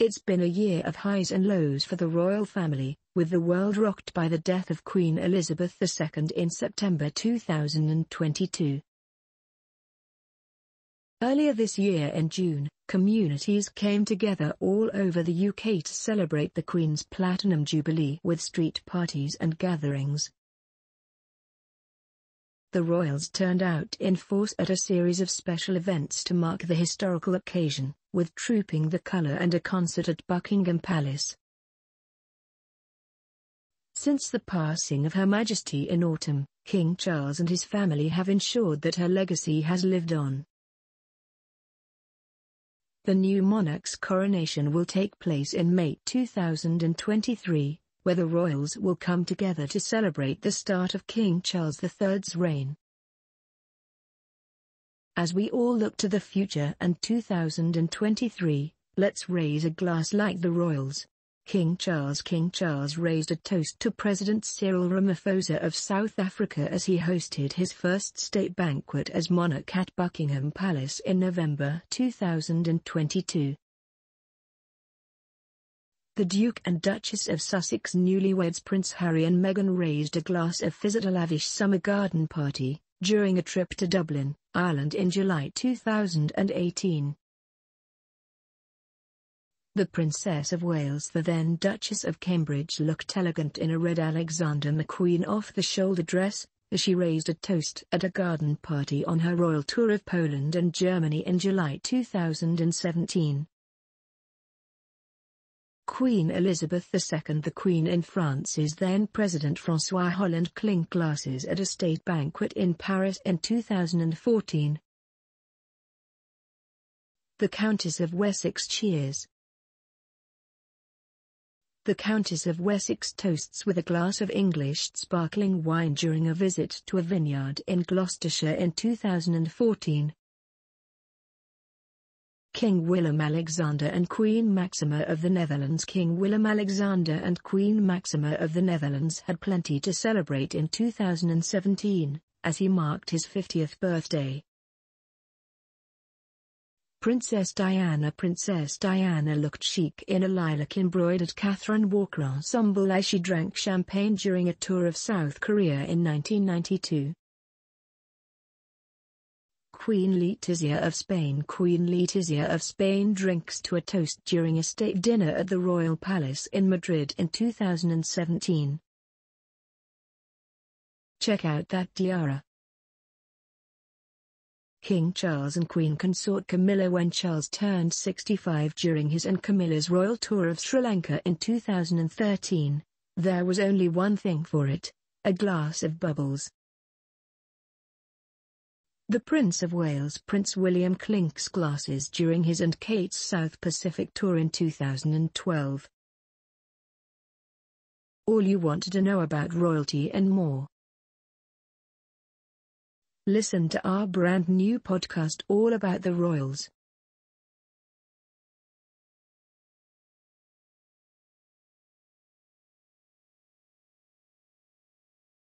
It's been a year of highs and lows for the royal family, with the world rocked by the death of Queen Elizabeth II in September 2022. Earlier this year in June, communities came together all over the UK to celebrate the Queen's Platinum Jubilee with street parties and gatherings. The royals turned out in force at a series of special events to mark the historical occasion, with Trooping the Colour and a concert at Buckingham Palace. Since the passing of Her Majesty in autumn, King Charles and his family have ensured that her legacy has lived on. The new monarch's coronation will take place in May 2023, where the royals will come together to celebrate the start of King Charles III's reign. As we all look to the future and 2023, let's raise a glass like the royals. King Charles King Charles raised a toast to President Cyril Ramaphosa of South Africa as he hosted his first state banquet as monarch at Buckingham Palace in November 2022. The Duke and Duchess of Sussex newlyweds Prince Harry and Meghan raised a glass of fizz at a lavish summer garden party, during a trip to Dublin, Ireland in July 2018. The Princess of Wales the then Duchess of Cambridge looked elegant in a red Alexander McQueen off-the-shoulder dress, as she raised a toast at a garden party on her royal tour of Poland and Germany in July 2017. Queen Elizabeth II The Queen and France's then President François Hollande clinked glasses at a state banquet in Paris in 2014. The Countess of Wessex cheers. The Countess of Wessex toasts with a glass of English sparkling wine during a visit to a vineyard in Gloucestershire in 2014. King Willem-Alexander and Queen Maxima of the Netherlands King Willem-Alexander and Queen Maxima of the Netherlands had plenty to celebrate in 2017, as he marked his 50th birthday. Princess Diana Princess Diana looked chic in a lilac-embroidered Catherine Walker ensemble as she drank champagne during a tour of South Korea in 1992. Queen Letizia of Spain Queen Letizia of Spain drinks to a toast during a state dinner at the Royal Palace in Madrid in 2017. Check out that tiara. King Charles and Queen Consort Camilla When Charles turned 65 during his and Camilla's royal tour of Sri Lanka in 2013, there was only one thing for it, a glass of bubbles. The Prince of Wales Prince William clinks glasses during his and Kate's South Pacific tour in 2012. All you wanted to know about royalty and more. Listen to our brand new podcast all about the royals.